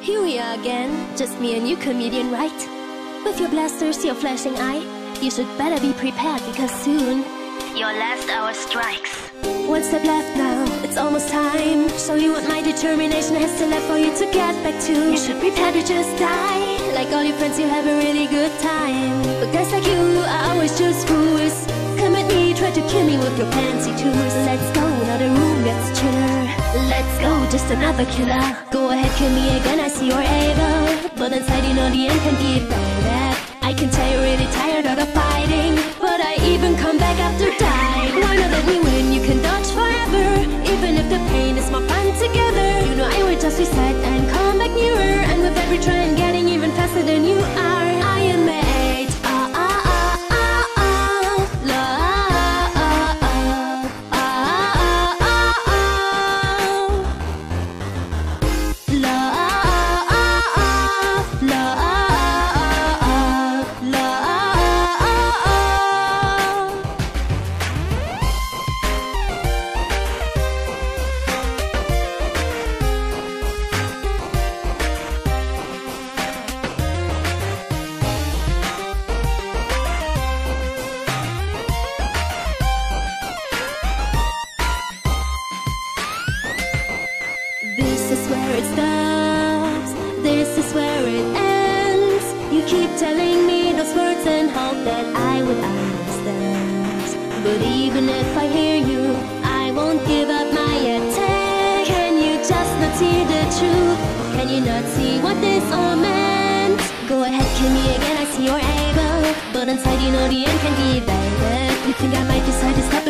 Here we are again, just me and you comedian, right? With your blasters, your flashing eye You should better be prepared because soon Your last hour strikes. One step left now, it's almost time. Show you what my determination has to left for you to get back to. You should prepare to just die Like all your friends, you have a really good time. But guys like you are always just fools. Come at me, try to kill me with your fancy tools. Let's go, another room gets chiller Let's go, just another killer. Go ahead, kill me again, I see you're able. But inside you know the end can be better I can tell you're really tired of the fighting. But I even come back after dying. Why not let me I understand. But even if I hear you, I won't give up my attack. Can you just not see the truth? Can you not see what this all meant? Go ahead, kill me again. I see you're able, but inside you know the end can be better. You think I might decide to stop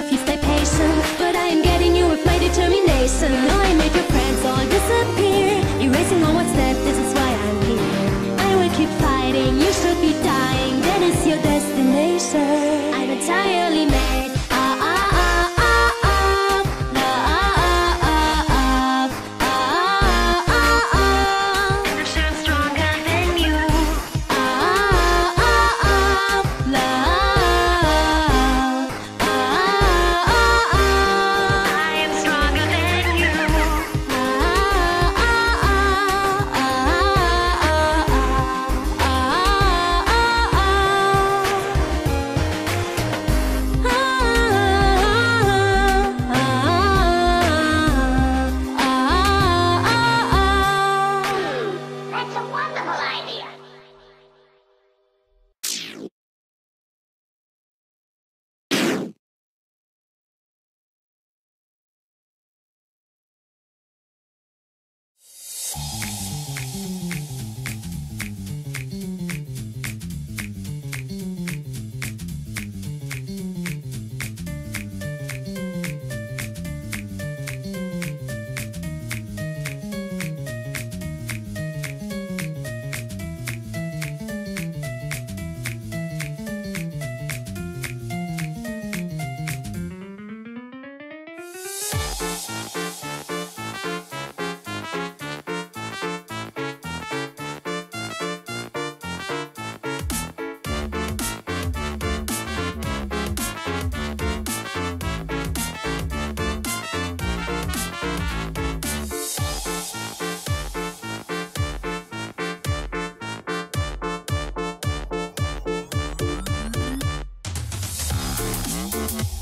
Mm-hmm.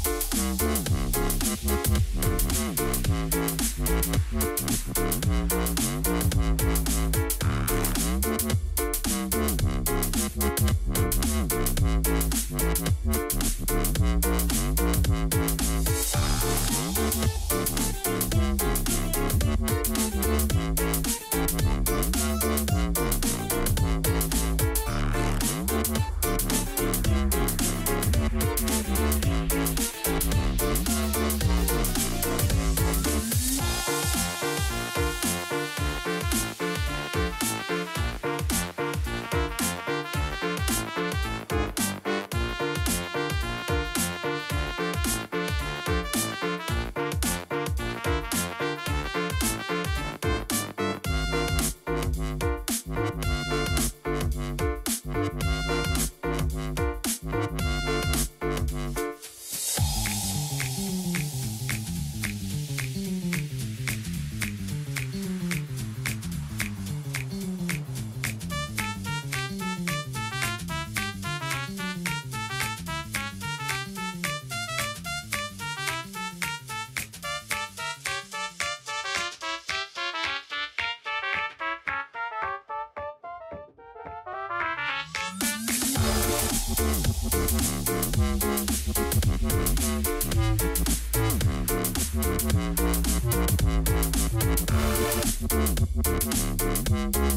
Thank